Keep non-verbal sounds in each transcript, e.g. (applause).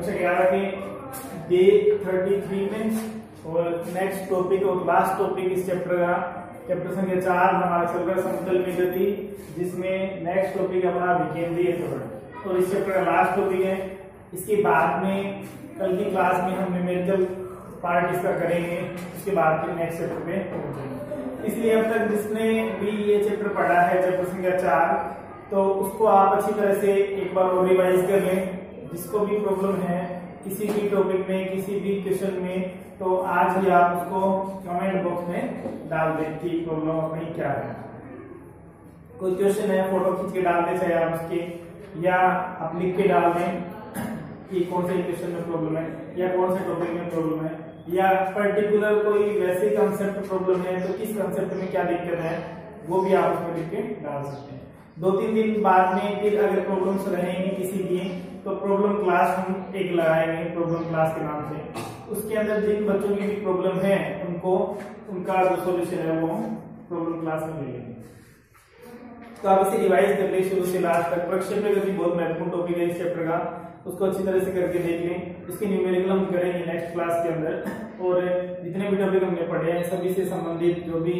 कक्षा ग्यारह के डे थर्टी थ्री में और नेक्स्ट टॉपिक और लास्ट टॉपिक इस चैप्टर का चैप्टर संख्या चार, हमारा चल रहा समतल में गति जिसमें नेक्स्ट टॉपिक अपना विकेंद्रीय त्वरण और इस चैप्टर का लास्ट टॉपिक है। इसके बाद में, कल की क्लास में हम न्यूमेरिकल पार्ट इसका करेंगे। उसके बाद फिर नेक्स्ट चैप्टर में पहुँचेंगे। इसलिए अब तक जिसने भी ये चैप्टर पढ़ा है चैप्टर संख्या चार तो उसको आप अच्छी तरह से एक बार और रिवाइज कर लें। जिसको भी प्रॉब्लम है, किसी भी टॉपिक में, किसी भी क्वेश्चन में तो आज ही आप उसको कमेंट बॉक्स में डाल दें कि प्रॉब्लम अपनी क्या है। कोई क्वेश्चन है फ़ोटो खींच के डाल दें, चाहे आप उसके, या आप लिख के डाल दें कि कौन से क्वेश्चन में प्रॉब्लम है, या कौन से टॉपिक में प्रॉब्लम है, या पर्टिकुलर कोई वैसे कंसेप्ट प्रॉब्लम है तो किस कंसेप्ट में क्या दिक्कत है, वो भी आप उसमें लिख के डाल सकते हैं। दो तीन दिन बाद में फिर अगर प्रॉब्लम्स रहेंगे किसी की तो प्रॉब्लम क्लास हम एक लगाएँगे प्रॉब्लम क्लास के नाम से। उसके अंदर जिन बच्चों की भी प्रॉब्लम है, उनको, उनका जो सोल्यूशन है वो हम प्रॉब्लम क्लास में ले लेंगे। तो आप इसे रिवाइज कर ले शुरू से लास्ट तक। प्रक्षेप में गति बहुत महत्वपूर्ण टॉपिक है इस चैप्टर का, उसको अच्छी तरह से करके देख लें। इसके न्यूमेरिकल हम करेंगे नेक्स्ट क्लास के अंदर। और जितने भी टॉपिक हमने पढ़े हैं, सभी से संबंधित जो भी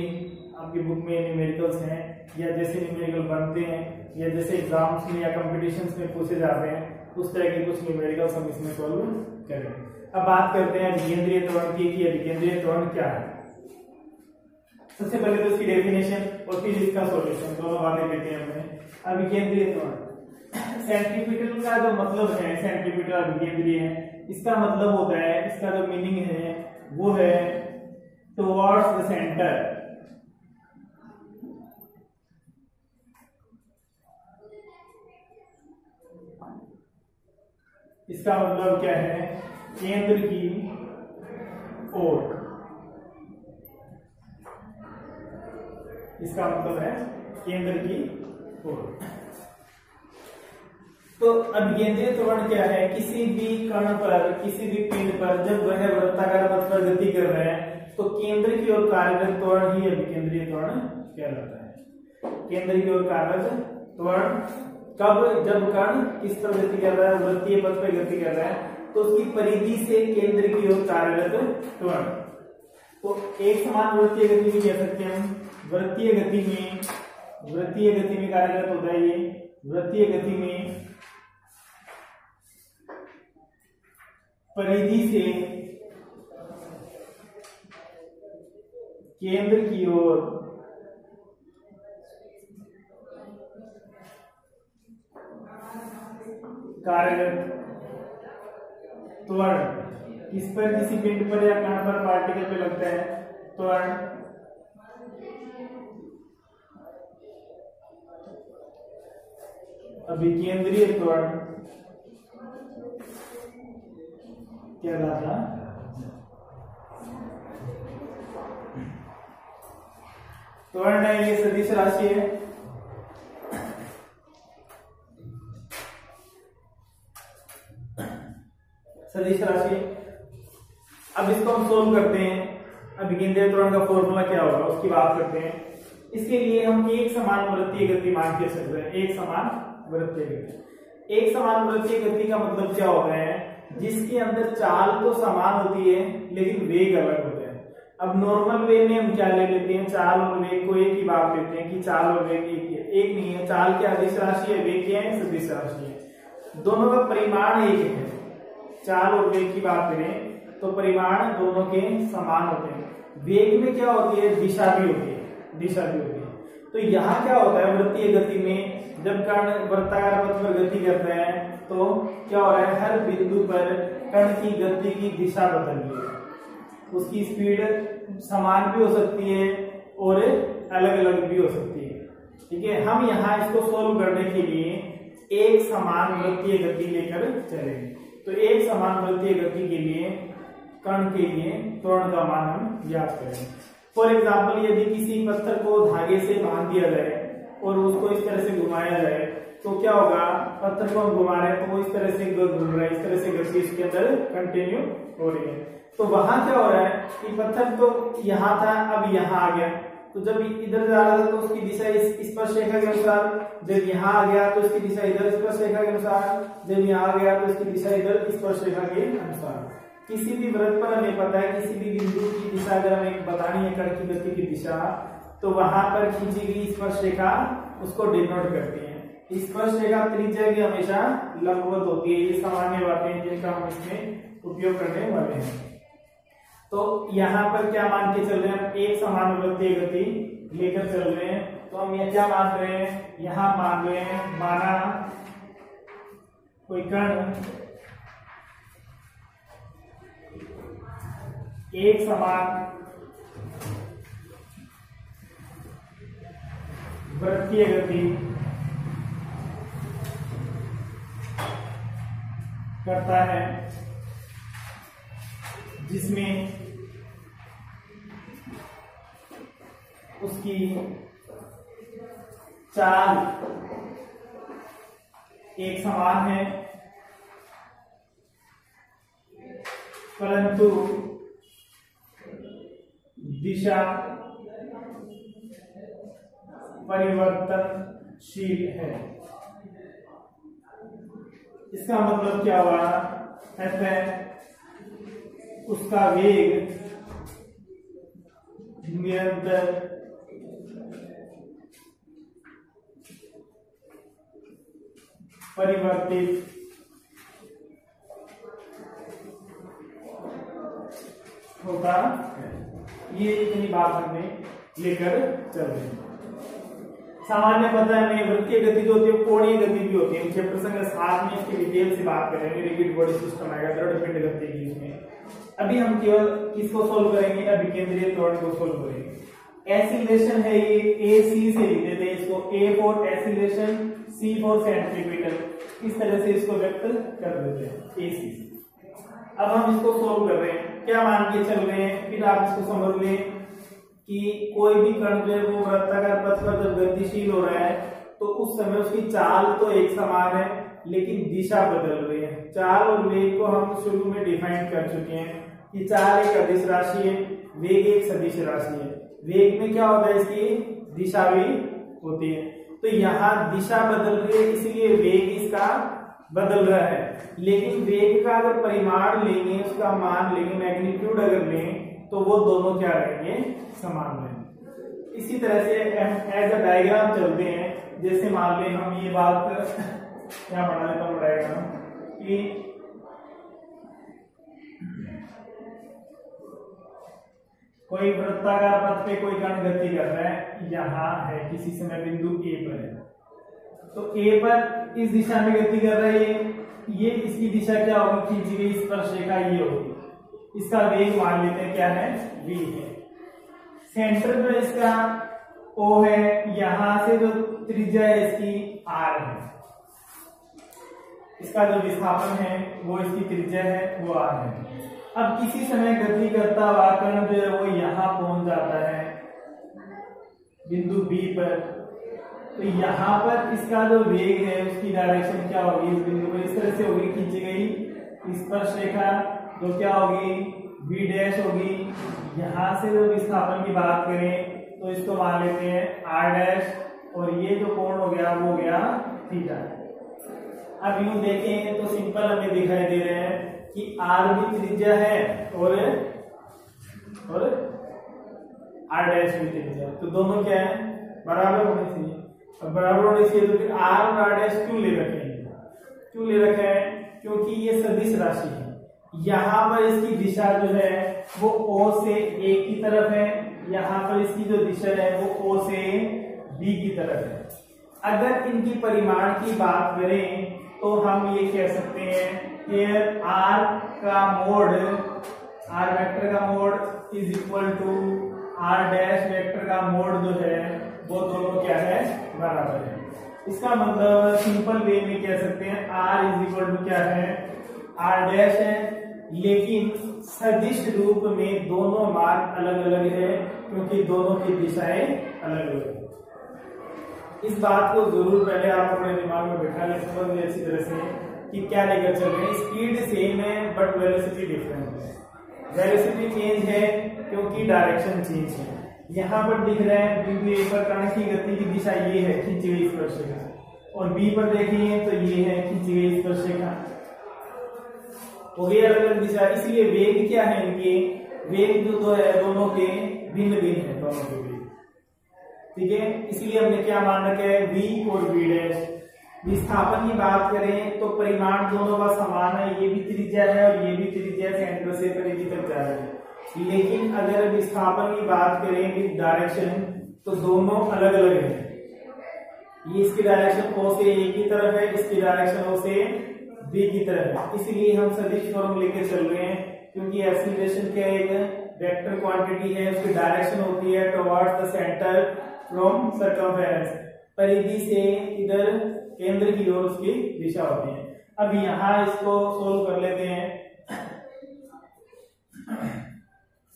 आपकी बुक में न्यूमेरिकल्स हैं, या जैसे न्यूमेरिकल बनते हैं, या जैसे एग्ज़ाम्स में या कॉम्पिटिशन में पूछे जाते हैं उस तरह के कुछ न्यूमेरिकल्स हम इसमें सॉल्व करेंगे अब बात करते हैं विकेंद्रीय त्वरण की कि विकेंद्रीय त्वरण क्या है? सबसे पहले तो इसकी डेफिनेशन और फिर इसका सॉल्यूशन दोनों बातें देते हैं हमने। अब विकेंद्रीय त्वरण। सेंट्रीपिटल का जो मतलब है सेंट्रीपिटल विकेंद्रीय है, इसका मतलब होता है, इसका जो मीनिंग है, वो है टुवर्ड्स द सेंटर इसका मतलब क्या है? केंद्र की ओर। इसका मतलब है केंद्र की ओर। तो अब केंद्रीय त्वरण क्या है? किसी भी कण पर, किसी भी पिंड पर जब वह वृत्ताकार पथ पर गति कर रहे हैं तो केंद्र की ओर कार्यरत त्वरण ही अभिकेंद्रीय त्वरण कहलाता है। केंद्र की ओर कार्यरत त्वरण कब, जब, कण, किस पर गति कर रहा है, वृत्तीय पथ पर गति कर रहा है तो उसकी परिधि से केंद्र की ओर कार्यरत त्वरण। तो एक समान वृत्तीय गति भी कह सकते हैं वृत्तीय गति में, वृत्तीय गति में कार्यरत होता है ये। वृत्तीय गति में परिधि से केंद्र की ओर कार्यरत त्वरण। इस पर किसी पिंड पर या कण पर पार्टिकल पे लगता है, त्वरण। अभिकेंद्रीय त्वरण। कहलाता त्वरण है ये सदिश राशि है। सदिश राशि अब इसको हम सोल्व करते हैं। अब केंद्रीय त्वरण का फॉर्मूला क्या होगा, उसकी बात करते हैं। इसके लिए हम एक समान वृत्तीय गति मान के सकते हैं। एक समान वृत्तीय गति। एक समान वृत्तीय गति का मतलब क्या होता है? जिसके अंदर चाल तो समान होती है, लेकिन वेग अलग होते हैं। अब नॉर्मल वे में हम क्या ले लेते हैं? चाल और वेग को एक ही बात लेते हैं कि चाल और वेग एक एक नहीं है। चाल क्या अदिश राशि है, वेग क्या है? सदिश राशि है। दोनों का परिमाण एक है। चाल और वेग की बात करें तो परिमाण दोनों के समान होते हैं। वेग में क्या होती है? दिशा भी होती है, दिशा भी होती है। तो यहाँ क्या होता है? वृत्तीय गति में जब कर्ण वृत्ताकार पथ पर गति करते हैं तो क्या हो रहा है? हर बिंदु पर कण की गति की दिशा बदल रही है। उसकी स्पीड समान भी हो सकती है और अलग अलग भी हो सकती है। ठीक है? हम यहाँ इसको सोल्व करने के लिए एक समान वृत्तीय गति लेकर चलेंगे। तो एक समान वृत्तीय गति के लिए, कण के लिए त्वरण का मान हम ज्ञात करेंगे। फॉर एग्ज़ाम्पल यदि किसी पत्थर को धागे से बाँध दिया जाए और उसको इस तरह से घुमाया जाए तो क्या होगा? पत्थर को हम घुमा रहे हैं तो वो इस तरह से घूम रहा है, इस तरह से गति इसके अंदर कंटिन्यू हो रही है। तो वहाँ क्या हो रहा है कि पत्थर तो यहाँ था, अब यहाँ आ गया। तो जब इधर जा रहा था तो उसकी दिशा स्पर्श रेखा के अनुसार, जब यहाँ आ गया तो इसकी दिशा इधर स्पर्श रेखा के अनुसार, जब यहाँ आ गया तो इसकी दिशा इधर स्पर्श रेखा के अनुसार। किसी भी व्रत पर हमें पता है, किसी भी बिंदु की दिशा अगर हमें बतानी है, कण की गति की दिशा तो वहाँ पर खींची गई स्पर्श रेखा उसको डिनोट करती है। स्पर्श रेखा त्रिज्या की हमेशा लंबवत होती है, ये सामान्य बातें जिनका हम इसमें उपयोग करने वाले हैं। तो यहाँ पर क्या मान के चल रहे हैं? एक समान वृत्तीय गति लेकर चल रहे हैं। तो हम ये क्या मान रहे हैं? यहाँ मान रहे हैं माना कोई कण एक समान वृत्तीय गति करता है। जिसमें उसकी चाल एक समान है, परंतु दिशा परिवर्तनशील है। इसका मतलब क्या हुआ? एफ़ उसका वेग निरंतर परिवर्तित होता है। ये इतनी बात हमें लेकर चल रहे हैं। सामान्य पता है हमें वृत्तीय गति जो होती है कोणीय गति भी होती है। चैप्टर संख्या सात में इसकी डिटेल से बात करेंगे। रिपीट बॉडी सिस्टम आएगा, दृढ़ पिंड गति की इसमें। अभी हम केवल किसको सोल्व करेंगे? अभी केंद्रीय त्वरण को सोल्व करेंगे। एसिलेशन है ये ए सी से लिख देते हैं इसको। A for acceleration C for centripetal इस तरह से इसको व्यक्त कर देते हैं ए सी। अब हम इसको सोल्व कर रहे हैं। क्या मान के चल रहे हैं? फिर आप इसको समझ लें कि कोई भी कण जो है वो वृत्ताकार पथ पर जब गतिशील हो रहा है तो उस समय उसकी चाल तो एक समान है, लेकिन दिशा बदल रही है। चाल और वेग को हम शुरू में डिफाइन कर चुके हैं। कि चाल एक अदिश राशि है, वेग एक सदिश राशि है। वेग में क्या होता है इसकी? दिशा भी होती है। तो यहाँ दिशा बदल रही है, इसलिए वेग इसका बदल रहा है। लेकिन वेग का अगर परिमाण लेंगे, उसका मान लेंगे मैग्नीट्यूड अगर लें तो वो दोनों क्या रहेंगे? समान रहेंगे। इसी तरह से एज अ डायग्राम चलते हैं। जैसे मान लें, हम ये बात (laughs) क्या बना लेता हूँ डायग्राम कि कोई वृत्ताकार पथ पे कोई कण गति कर रहा है, यहाँ है, किसी समय बिंदु ए पर है। तो ए पर इस दिशा में गति कर रहा है, ये इसकी दिशा क्या होगी? खींची गई स्पर्श रेखा ये होगी। इसका वेग मान लेते हैं, क्या है? V है। सेंटर जो इसका ओ है, यहाँ से जो त्रिज्या है, इसकी आर है। इसका जो विस्थापन है, वो इसकी त्रिज्या है, वो आर है। अब किसी समय गति करता कण जो है वो यहाँ पहुँच जाता है। बिंदु B पर। तो यहाँ पर इसका जो वेग है, उसकी डायरेक्शन क्या होगी? इस बिंदु पर इस तरह से होगी, खींची गई। स्पर्श रेखा तो क्या होगी? बी डैश होगी। यहाँ से जो विस्थापन की बात करें तो इसको मान लेते हैं आर डैश और ये जो कोण हो गया, वो हो गया थीटा अब यूँ देखें तो सिंपल हमें दिखाई दे रहे हैं। कि आर भी त्रिज्या है और और आर डैश भी त्रिज्या तो दोनों क्या है? बराबर होने चाहिए। और बराबर होने चाहिए तो फिर आर और आर डैश क्यों ले रखे हैं? क्यों ले रखे हैं? क्योंकि ये सदिश राशि है। यहाँ पर इसकी दिशा जो है, वो ओ से ए की तरफ़ है। यहाँ पर इसकी जो दिशा है, वो ओ से बी की तरफ़ है। अगर इनकी परिमाण की बात करें तो हम ये कह सकते हैं कि आर का मोड आर वेक्टर का mod is equal to R dash vector का मोड जो है, वो दोनों क्या है? बराबर है। इसका मतलब सिंपल वे में कह सकते हैं आर इज़ इक्वल टू क्या है? आर डैश है। लेकिन सदिश रूप में दोनों मान अलग अलग है, क्योंकि दोनों की दिशाएँ अलग अलग है। इस बात को ज़रूर पहले आप अपने दिमाग में बैठा ले, समझ ले अच्छी तरह से। कि क्या लेकर चल रहे हैं? स्पीड सेम है बट वेलोसिटी डिफरेंट है। वेलोसिटी चेंज है, क्योंकि डायरेक्शन चेंज है। यहाँ पर दिख रहा है बिंदु ए पर कण की गति की दिशा ये है, खींची गई स्पर्शिका। और बी पर देखेंगे तो ये है, खींची गई स्पर्शिका। हो गई अलग अलग दिशा, इसलिए वेग क्या है इनके? वेग जो दो है, दोनों के भिन्न भिन्न है, दोनों के वेग ठीक है? इसलिए हमने क्या मान रखा है? वी और वी डैश विस्थापन की बात करें तो परिमाण दोनों का समान है, ये भी त्रिज्या है और ये भी त्रिज्या सेंटर से परिधि तक जा रही है। लेकिन अगर विस्थापन की बात करें विद डायरेक्शन तो दोनों अलग अलग है। ये इसकी डायरेक्शन ओ से ए की तरफ़ है, इसकी डायरेक्शन ओ से बी की तरफ़ है। इसलिए हम सदिश फॉर्म लेके चल रहे हैं, क्योंकि एक्सीलरेशन क्या एक वेक्टर क्वांटिटी है, उसकी डायरेक्शन होती है towards the centre from circumference परिधि से इधर केंद्र की ओर उसकी दिशा होती है। अब यहाँ इसको सोल्व कर लेते हैं।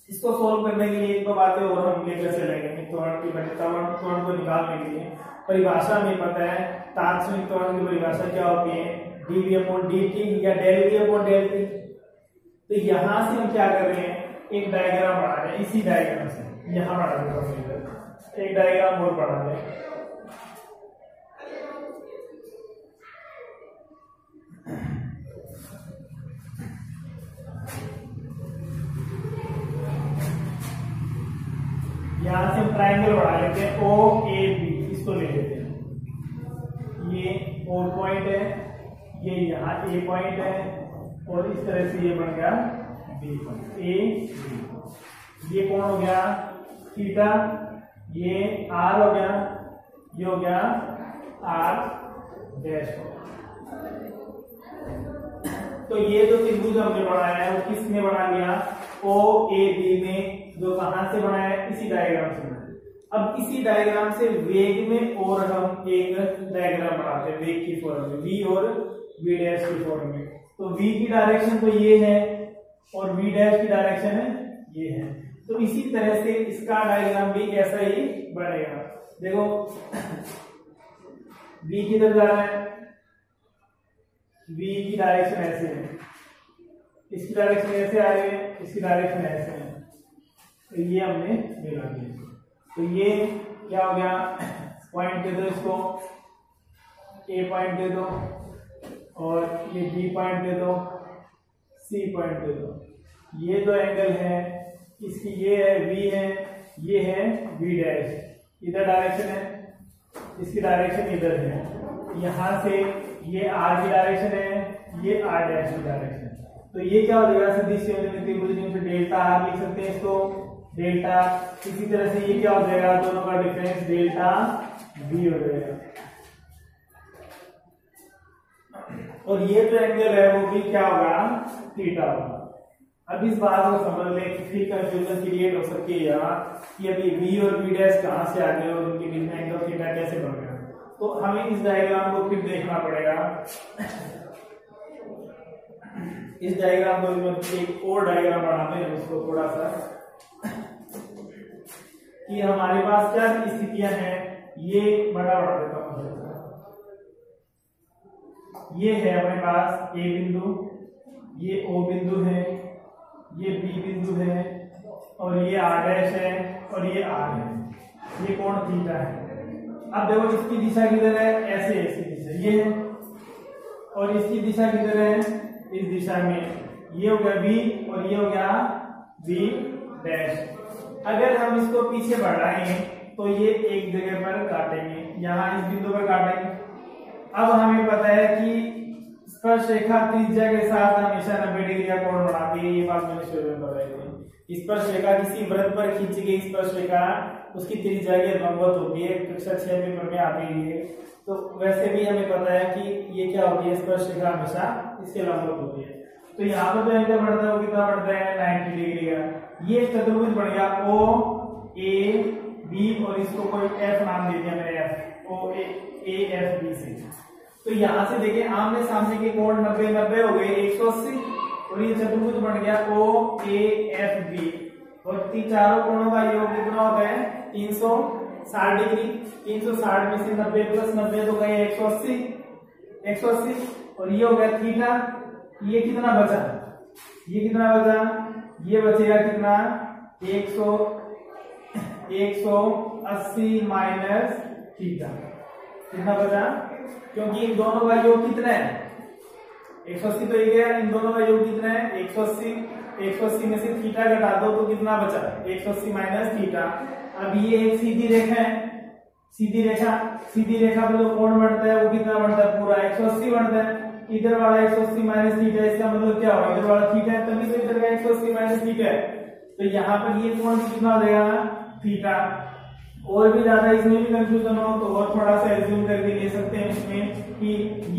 इसको सोल्व करने के लिए एक दो बातें और हम लेकर चलेंगे त्वरण की त्वरण को निकालने के लिए परिभाषा में पता है तात्क्षणिक त्वरण की परिभाषा क्या होती है? D V upon D T या डेल अपॉन डेल टी तो यहाँ से हम क्या कर रहे हैं? एक डायग्राम बना रहे हैं। इसी डायग्राम से। यहाँ बना रहे हैं। एक डायग्राम और बना रहे यहाँ से हम ट्राइंगल बना लेते हैं ओ ए बी इसको ले लेते हैं। ये ओ पॉइंट है, ये यहाँ ए पॉइंट है, और इस तरह से ये बन गया बी पॉइंट ए बी ये कौन हो गया? थीटा। ये आर हो गया, ये हो गया आर डैश हो तो ये जो त्रिभुज हमने बनाया है, वो किसने बना लिया? ओ ए बी में जो कहाँ से बनाया है, इसी डायग्राम से। अब इसी डायग्राम से वेग में और हम एक डायग्राम बनाते हैं, वेग की फॉर्म में वी और वी डैश की फॉर्म में। तो वी की डायरेक्शन तो ये है और वी डैश की डायरेक्शन है, ये है। तो इसी तरह से इसका डायग्राम भी ऐसा ही बनेगा। देखो वी किधर जा रहा है? वी की डायरेक्शन ऐसे है। इसकी डायरेक्शन ऐसे आ रही है, इसकी डायरेक्शन ऐसे है। तो ये हमने मिला दिया। तो ये क्या हो गया? पॉइंट दे दो इसको। ए पॉइंट दे दो। और ये बी पॉइंट दे दो। सी पॉइंट दे दो। ये दो एंगल है। इसकी ये है वी है। ये है वी डैश इधर डायरेक्शन है। इसकी डायरेक्शन इधर है। यहाँ से ये आर की डायरेक्शन है। ये आर डैश की डायरेक्शन तो ये क्या हो जाएगा? सदिश से डेल्टा आर लिख सकते हैं इसको। डेल्टा इसी तरह से ये क्या हो जाएगा? दोनों का डिफरेंस डेल्टा बी हो जाएगा। और ये जो एंगल है वो भी क्या होगा? थीटा होगा। अब इस बात को समझ लें कि फिर कंफ्यूजन क्रिएट हो सकती है यहाँ, कि अभी v और v डैश कहाँ से आ गए और उनके बीच में एंगल थीटा कैसे बन गया। तो हमें इस डायग्राम को फिर देखना पड़ेगा। इस डायग्राम को एक और डायग्राम बनाते हैं, उसको थोड़ा सा कि हमारे पास क्या स्थितियाँ हैं, ये बड़ा बड़ा देता हूँ ये है हमारे पास ए बिंदु, ये ओ बिंदु है, ये बी बिंदु है, और ये आर डैश है, और ये आर है। ये कौन थीटा है। अब देखो इसकी दिशा किधर है? ऐसे ऐसी दिशा। ये है। और इसकी दिशा किधर है? इस दिशा में। ये हो गया बी और ये हो गया बी डैश अगर हम इसको पीछे बढ़ाएँगे तो ये एक जगह पर काटेंगे। यहाँ इस बिंदु पर काटेंगे। अब हमें पता है कि स्पर्श रेखा त्रिज्या के साथ हमेशा नब्बे डिग्री का कोण बनाती है। ये बात मैंने शुरू में बताई थी। स्पर्श रेखा किसी व्रत पर खींची गई स्पर्श रेखा उसकी त्रिज्या के लंबवत होती है। कक्षा छह में में आती है तो वैसे भी हमें पता है कि ये क्या होती है? स्पर्श रेखा हमेशा इसके लंबवत होती है। तो यहाँ पर जो एंगल बढ़ता है, वो कितना बढ़ता है? नाइनटी डिग्री का ये चतुर्भुज बन गया ओ ए बी और इसको कोई एफ़ नाम दे दिया मैंने F O A F B से तो यहाँ से देखिए, आमने सामने के कोण नब्बे नब्बे हो गए, एक सौ अस्सी, और ये चतुर्भुज बन गया ओ ए एफ़ बी और तीन चारों कोणों का योग कितना होता है? तीन सौ साठ डिग्री। तीन सौ साठ में से नब्बे प्लस नब्बे तो गए एक सौ अस्सी। एक सौ अस्सी, और ये हो गया थीटा। ये कितना बचा? ये कितना बचा? ये बचेगा कितना? एक सौ 180 माइनस थीटा। कितना बचा? क्योंकि इन दोनों का योग कितना है? 180 तो ये इन दोनों का योग कितना है? 180 180 में से थीटा घटा दो तो कितना बचा? 180 माइनस थीटा। अब ये एक सीधी रेखा है। सीधी रेखा सीधी रेखा पर जो कोण बढ़ता है वो कितना बढ़ता है? पूरा 180 बढ़ता है। इधर वाला 180 माइनस थीटा इसका मतलब क्या होगा? इधर वाला थीटा है तभी तो इधर का 180 माइनस थीटा है। तो यहाँ पर ये कोण कितना हो जाएगा? थीटा और भी ज़्यादा इसमें भी कंफ्यूजन हो तो और थोड़ा सा एज्यूम करके ले सकते हैं इसमें कि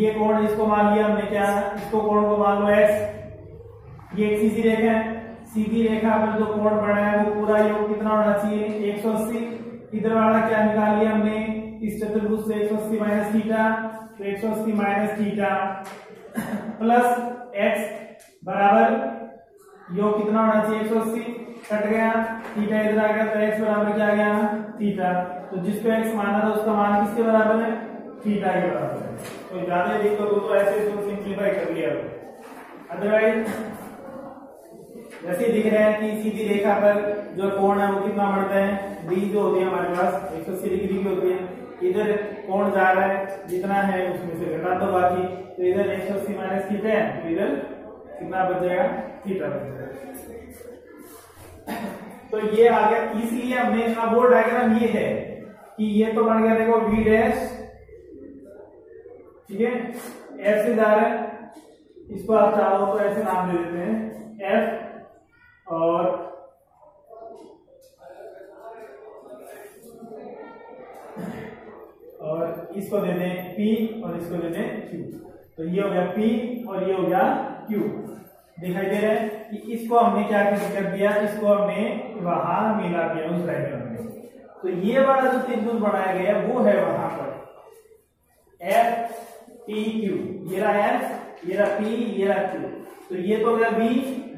ये कोण इसको मान लिया हमने क्या? इसको कोण को मान लो एक्स ये एक सीधी रेखा है। सीधी रेखा पर जो कोण बना है, वो पूरा योग कितना होना चाहिए? 180 इधर वाला क्या निकाल लिया हमने? इस चतुर्भुज से 180 माइनस थीटा तो 180 माइनस थीटा (coughs) प्लस एक्स बराबर योग कितना होना चाहिए? 180 कट गया। थीटा इधर आ गया तो एक्स बराबर क्या आ गया? थीटा। तो जिसको एक्स माना था, उसका मान किसके बराबर है? थीटा के बराबर तो ज़्यादा दिक्कत हो तो ऐसे इसको सिंप्लीफाई कर लिया अदरवाइज़ जैसे दिख रहा है कि सीधी रेखा पर जो कोण है, वो कितना बढ़ता है? डी जो होती है हमारे पास, एक सौ अस्सी डिग्री की होती है। इधर कोण जा रहा है? जितना है उसमें से घटा दो बाकी। तो इधर एक सौ अस्सी माइनस थीटा है तो इधर कितना बच जाएगा? थीटा बच जाएगा। (coughs) तो ये आ गया। इसलिए हमने अब वो डायग्राम ये है कि ये तो बन गया, देखो वी डैश ठीक है? एफ़ से जा रहा है। इसको आप चाहो तो ऐसे नाम दे देते हैं। एफ़ और और इसको दे दें पी और इसको दे दें क्यू तो ये हो गया पी और ये हो गया क्यू दिखाई दे रहा है कि इसको हमने क्या कर दिया। इसको हमने वहाँ मिला दिया, उस डायग्राम में तो ये वाला जो त्रिभुज बनाया गया वो है वहाँ पर। एफ़ टी क्यू ये रहा एफ़ ये रहा पी ये रहा क्यू तो ये तो गया बी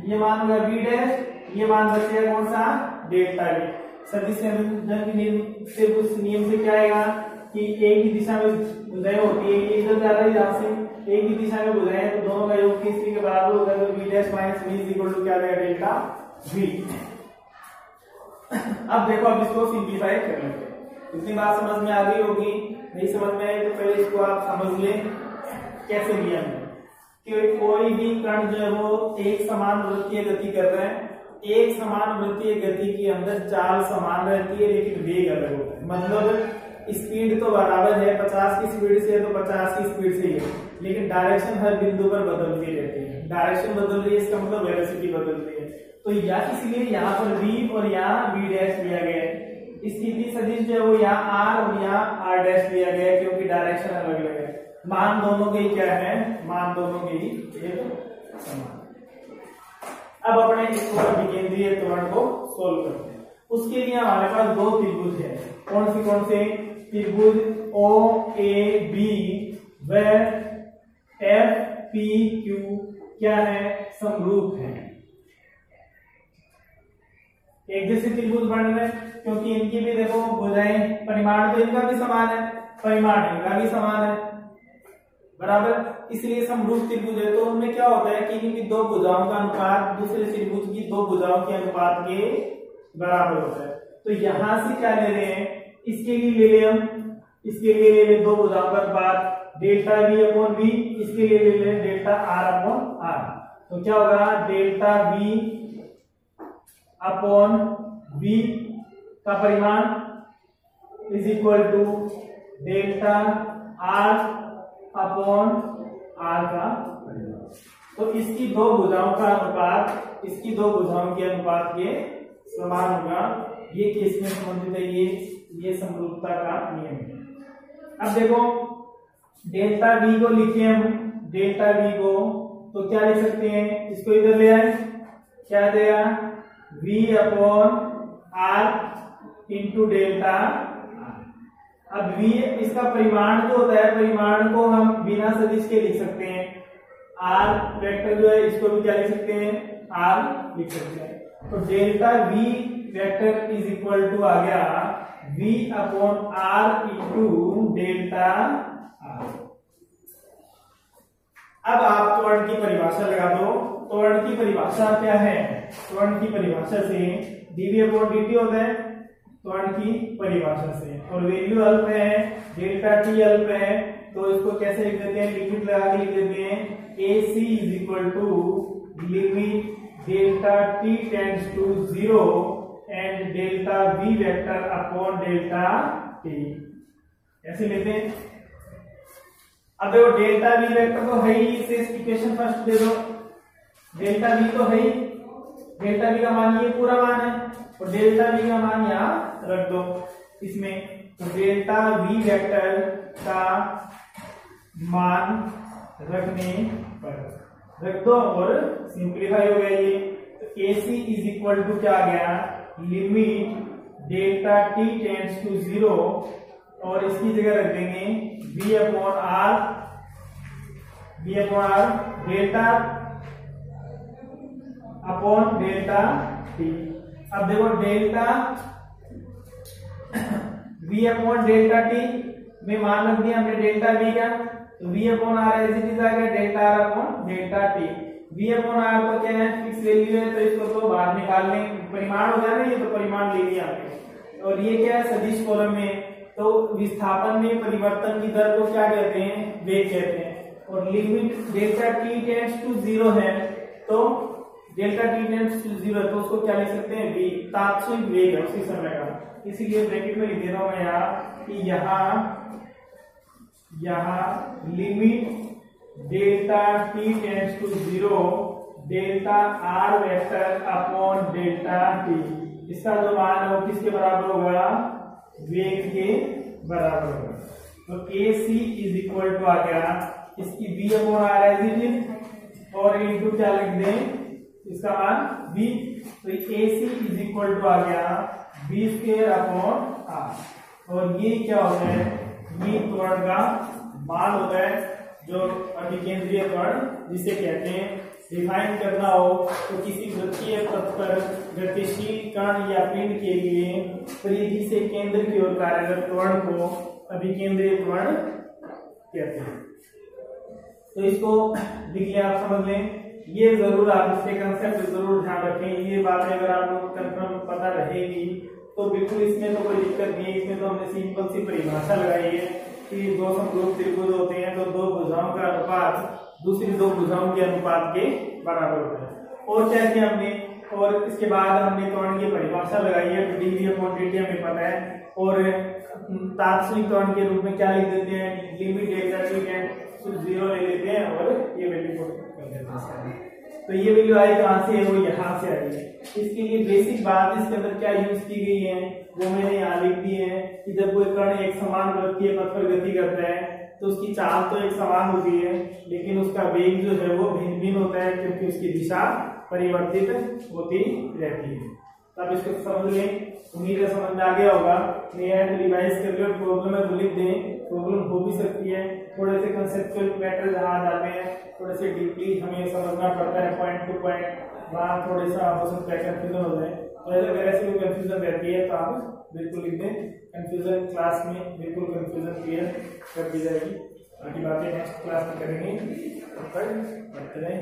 ये मान गया बी डैश ये मान बचेगा कौन सा? डेल्टा बी सदिश से नियम से क्या आएगा? कि एक ही दिशा में बुझाई होती है इधर जा रही जहाँ से एक ही दिशा में बुझाई है तो दोनों का योग किसी के बराबर होगा तो B dash minus B is equal to क्या आएगा डेल्टा बी अब देखो, अब इसको सिंप्लीफाई कर लेते हैं इतनी बात समझ में आ गई होगी, नहीं समझ में आई तो पहले इसको आप समझ लें, कैसे लिया कि कोई भी कण जो है वो एक समान वृत्तीय गति कर रहे हैं। एक समान वृत्तीय गति के अंदर चाल समान रहती है, लेकिन वेग अलग होता है। मतलब स्पीड तो बराबर है 50 की स्पीड से है तो 50 की स्पीड से ही है। लेकिन डायरेक्शन हर बिंदु पर बदलती रहती है। डायरेक्शन बदल रही है, इसका मतलब वेलोसिटी बदल रही है। तो या इसलिए यहाँ पर v और यहाँ v डैश लिया गया है। स्थिति सदिश जो है वो यहाँ r और यहाँ r डैश लिया गया है, क्योंकि डायरेक्शन अलग अलग है। मान दोनों के ही क्या है? मान दोनों के ही एक समान अब अपने इसको विकेंद्रीय त्वरण को सोल्व करते हैं। उसके लिए हमारे पास दो त्रिभुज है। कौन सी कौन से? त्रिभुज ओ ए बी व एफ़ पी क्यू क्या है? समरूप है। एक जैसे त्रिभुज बन रहे क्योंकि इनकी भी देखो भुजाएँ परिमाण तो इनका भी समान है। परिमाण इनका भी समान है। बराबर? इसलिए समरूप त्रिभुज है। तो उनमें क्या होता है कि इनकी दो भुजाओं का अनुपात, दूसरे त्रिभुज की दो भुजाओं के अनुपात के बराबर होता है। तो यहाँ से क्या ले रहे हैं? इसके लिए ले ले हम। इसके लिए ले ले दो का अनुपात डेल्टा वी अपॉन वी इसके लिए ले ले डेल्टा आर अपॉन आर तो क्या होगा? डेल्टा वी अपॉन वी का परिमाण is equal to delta R upon R का तो इसकी दो भुजाओं का अनुपात, इसकी दो भुजाओं के अनुपात के समान होगा। ये केस में संबंधित है ये ये समरूपता का नियम है। अब देखो डेल्टा वी को लिखे हम डेल्टा वी को तो क्या लिख सकते हैं? इसको इधर ले आए। क्या देगा v upon R into delta अब v, इसका परिमाण जो होता है, परिमाण को हम बिना सदिश के लिख सकते हैं। R वेक्टर जो है, इसको भी क्या लिख सकते हैं? R लिख सकते हैं। तो delta v vector is equal to आ गया v upon r into delta r. अब आप त्वरण की परिभाषा लगा दो। त्वरण की परिभाषा क्या है? त्वरण की परिभाषा से dv अपॉन dt होता है त्वरण की परिभाषा से। और वैल्यू अल्प है डेल्टा टी अल्प है तो इसको कैसे लिख देते हैं? लिमिट लगा के लिख देते हैं। A C is equal to limit delta T tends to zero and delta B vector upon delta T ऐसे लेते हैं। अब देखो डेल्टा बी वेक्टर तो है ही, इसे इक्वेशन फ़र्स्ट दे दो। डेल्टा बी तो है ही। डेल्टा बी का मान ये पूरा मान है, और डेल्टा बी का मान यहाँ रख दो इसमें। तो डेल्टा बी वेक्टर का मान रखने पर रख दो, और सिंप्लीफाई हो गया ये। तो A C is equal to क्या आ गया? Limit delta T tends to zero और इसकी जगह रख देंगे B upon R B upon R delta upon delta T अब देखो delta V upon delta T में मान रख दिया हमने डेल्टा वी का तो V upon R as it is आ गया delta R upon delta T V upon R तो क्या है? फिक्स वैल्यू है तो इसको तो बाहर निकाल लें परिमाण हो जाए ना ये तो परिमाण ले लिया और ये क्या है? सदिश कॉलम में। तो विस्थापन में परिवर्तन की दर को क्या कहते हैं? वेग कहते हैं। और limit delta T tends to zero है तो delta T tends to zero तो उसको क्या लिख सकते हैं? वी तात्क्षणिक वेग है उसी समय का। इसीलिए ब्रैकेट में लिख दे रहा हूँ मैं यहाँ कि यहाँ यहाँ limit delta T tends to zero delta R vector upon delta T इसका जो मान है, वो किसके बराबर होगा? वेग के बराबर होगा। तो A C is equal to आ गया। इसकी B upon R as it और इंटू क्या लिख दें? इसका मान बी तो A C is equal to आ गया। बी स्क्र अपॉन आर और ये क्या है ये त्वरण का मान है जो अभिकेंद्रीय त्वरण जिसे कहते हैं डिफाइन करना हो तो किसी वृत्तीय पथ पर गतिशील कण या पिंड के लिए परिधि से केंद्र की ओर कार्यरत त्वरण को अभिकेंद्रीय त्वरण कहते हैं। तो इसको लिया आप समझ लें। ये ज़रूर आप इसके कंसेप्ट ज़रूर ध्यान रखें। ये बातें अगर आप लोग कंफर्म पता रहेगी तो बिल्कुल इसमें तो कोई दिक्कत नहीं है। इसमें तो हमने सिंपल सी परिभाषा लगाई है। कि दो समरूप त्रिभुज होते हैं तो दो भुजाओं का अनुपात दूसरी दो भुजाओं के अनुपात के बराबर होता है। और क्या किया हमने? और इसके बाद हमने त्वरण की परिभाषा लगाई है डिग्री अपॉन डी हमें पता है। और तात्क्षणिक त्वरण के रूप में क्या लिख देते हैं? Limit delta T tends zero ले लेते हैं और ये वैल्यू कर देते हैं। तो ये वैल्यू आई कहाँ से है? वो यहाँ से आई है। इसके लिए बेसिक बात इसके अंदर क्या यूज़ की गई है? वो मैंने यहाँ लिख दी है कि जब कोई कण एक समान वृत्तीय पथ पर गति करता है तो उसकी चाल तो एक समान होती है, लेकिन उसका वेग जो है वो भिन्न भिन्न होता है क्योंकि उसकी दिशा परिवर्तित होती रहती है। तो आप इसको समझ लें। उम्मीद है समझ में आ गया होगा। नहीं रिवाइज कर लो प्रॉब्लम है तो लिख दें। प्रॉब्लम हो भी सकती है। थोड़े से कंसेप्चुअल मैटर जहाँ आ जाते हैं। थोड़े से डीपली हमें समझना पड़ता है पॉइंट टू पॉइंट वहाँ थोड़े सा आपस में क्या कन्फ्यूज़न हो जाए। तो और अगर ऐसी कोई कन्फ्यूज़न रहती है तो आप बिल्कुल लिख दें कन्फ्यूज़न क्लास में बिल्कुल कन्फ्यूज़न क्लियर कर दी जाएगी। बाकी बातें नेक्स्ट क्लास में करेंगे। तो तब तक बढ़ते रहें।